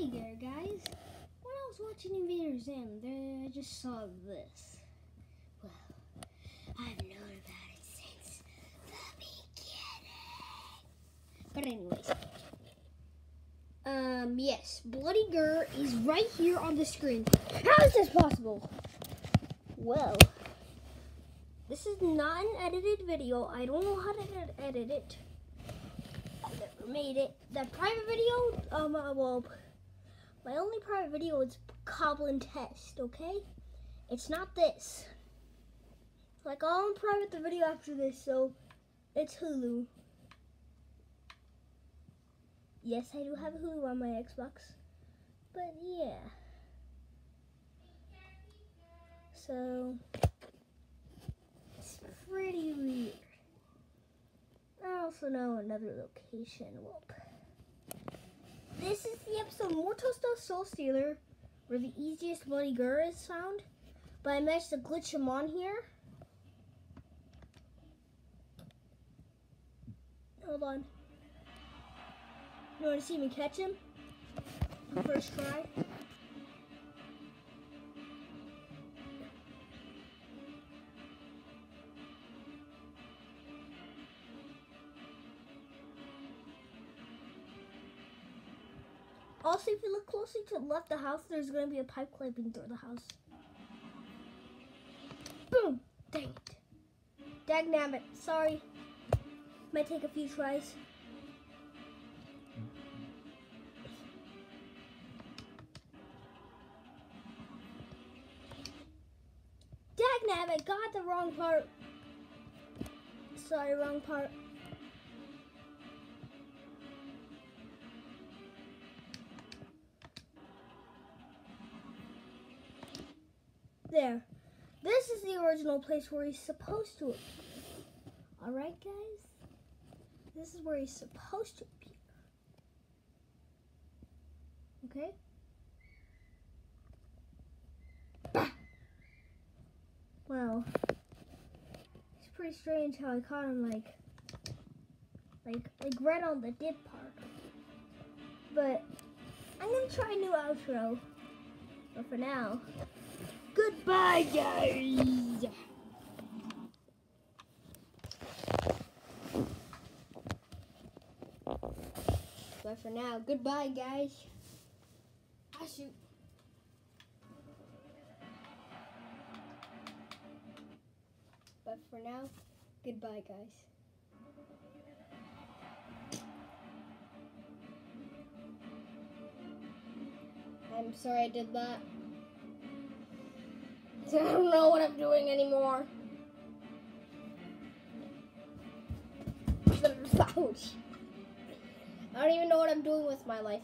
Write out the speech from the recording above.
Hey there, guys. When I was watching Invader Zim, I just saw this. Well, I've known about it since the beginning. But anyways, um, yes, Bloody Gir is right here on the screen. How is this possible? Well, this is not an edited video. I don't know how to edit it. I never made it. That private video, um, uh, well, my only private video is Goblin Test, okay? It's not this. Like, I'll private the video after this, so it's Hulu. Yes, I do have Hulu on my Xbox. But yeah. So, it's pretty weird. I also know another location. Well, this is the episode Mortos the Soul Stealer, where the easiest Bloody Gir is found. But I managed to glitch him on here. Hold on. You want to see me catch him? First try. Also, if you look closely to the left of the house, there's going to be a pipe clipping through the house. Boom! Dang it. Dagnabbit, sorry. Might take a few tries. Dagnabbit, got the wrong part. Sorry, wrong part. There. This is the original place where he's supposed to appear. Alright, guys? This is where he's supposed to appear. Okay? Well, it's pretty strange how I caught him like, like, like right on the Dib part. But I'm gonna try a new outro. But for now, Goodbye, guys. But for now, goodbye, guys. I shoot. But for now, goodbye, guys. I'm sorry I did that. I don't know what I'm doing anymore. I don't even know what I'm doing with my life.